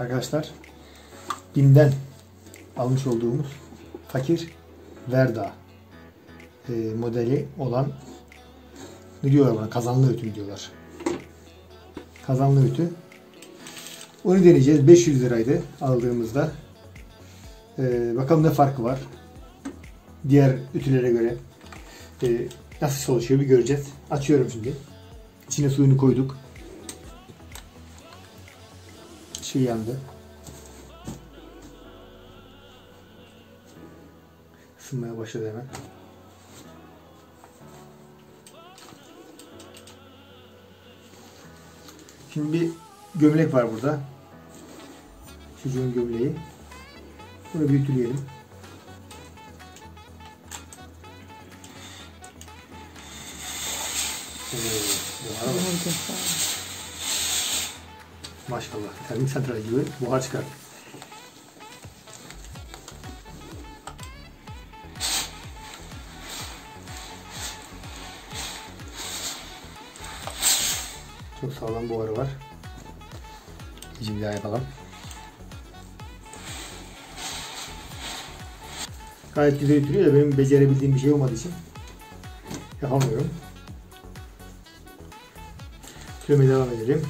Arkadaşlar BİM'den almış olduğumuz fakir Verda e, modeli olan ne diyorlar buna? Kazanlı ütü diyorlar. Kazanlı ütü. Onu deneyeceğiz. 500 liraydı aldığımızda. E, bakalım ne farkı var. Diğer ütülere göre e, nasıl çalışıyor bir göreceğiz. Açıyorum şimdi. İçine suyunu koyduk. Şey yandı. Isınmaya başladı hemen. Şimdi bir gömlek var burada. Çocuğun gömleği. Bunu bir ütüleyelim. Oo, buhara bak. Maşallah. Termik santral gibi buhar çıkar. Çok sağlam buharı var. İyice bir daha yapalım. Gayet güzel ütülüyor da benim becerebildiğim bir şey olmadığı için yapamıyorum. Ütülemeye devam edelim.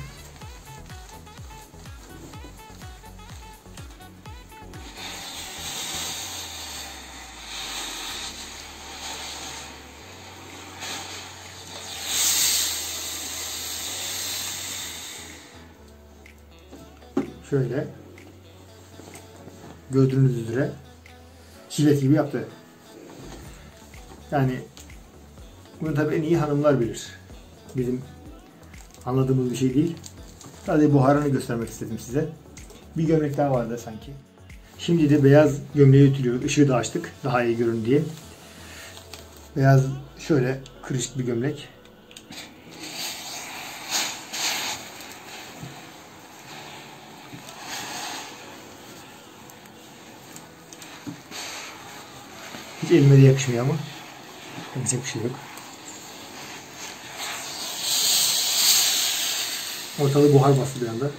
Şöyle gördüğünüz üzere jilet gibi yaptı. Yani bunu tabii en iyi hanımlar bilir. Bizim anladığımız bir şey değil. Sadece buharını göstermek istedim size. Bir gömlek daha vardı sanki. Şimdi de beyaz gömleği ütülüyoruz. Işığı da açtık. Daha iyi görün diye. Beyaz şöyle kırışık bir gömlek. Hiç elime de yakışmıyor ama. Yapacak bir şey yok. Ortalığı buhar bastı bir anda.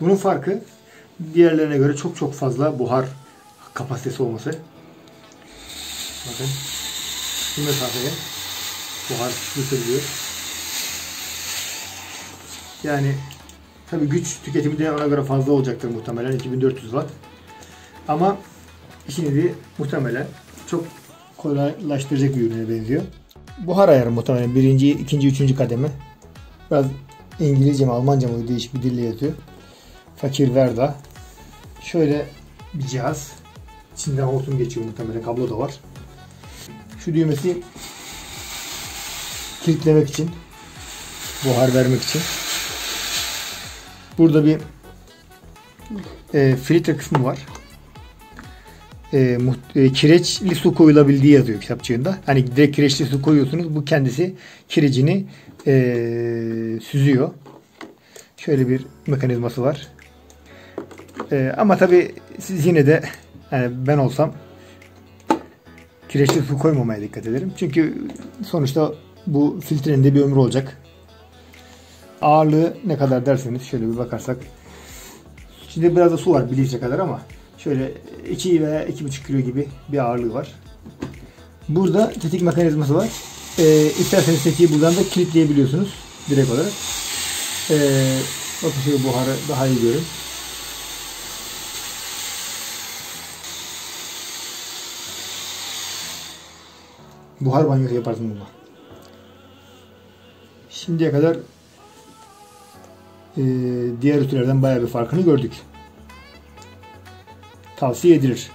Bunun farkı diğerlerine göre çok çok fazla buhar kapasitesi olması. Bakın bu mesafeye buhar yükeliyor. Yani tabi güç tüketimi de ona göre fazla olacaktır muhtemelen 2400 watt. Ama işinizi muhtemelen çok kolaylaştıracak bir ürüne benziyor. Buhar ayarı muhtemelen birinci, ikinci, üçüncü kademe. Biraz İngilizce mi Almanca mı değişik bir dille yazıyor. Fakir Verda. Şöyle bir cihaz. İçinden hortum geçiyor muhtemelen. Kablo da var. Şu düğmesi kilitlemek için. Buhar vermek için. Burada bir e, filtre kısmı var. E, e, kireçli su koyulabildiği yazıyor kitapçığında. Hani direkt kireçli su koyuyorsunuz. Bu kendisi kirecini e, süzüyor. Şöyle bir mekanizması var. E, ama tabi siz yine de yani ben olsam kireçli su koymamaya dikkat ederim. Çünkü sonuçta bu filtrenin de bir ömrü olacak. Ağırlığı ne kadar derseniz şöyle bir bakarsak. Şimdi biraz da su var bir litre kadar ama şöyle 2 veya 2,5 kilo gibi bir ağırlığı var. Burada tetik mekanizması var. Ee, isterseniz tetiği buradan da kilitleyebiliyorsunuz direkt olarak. Ee, bakın şöyle buharı daha iyi görün. Buhar banyosu yaparsın bununla. Şimdiye kadar e, diğer ütülerden bayağı bir farkını gördük. Tavsiye edilir.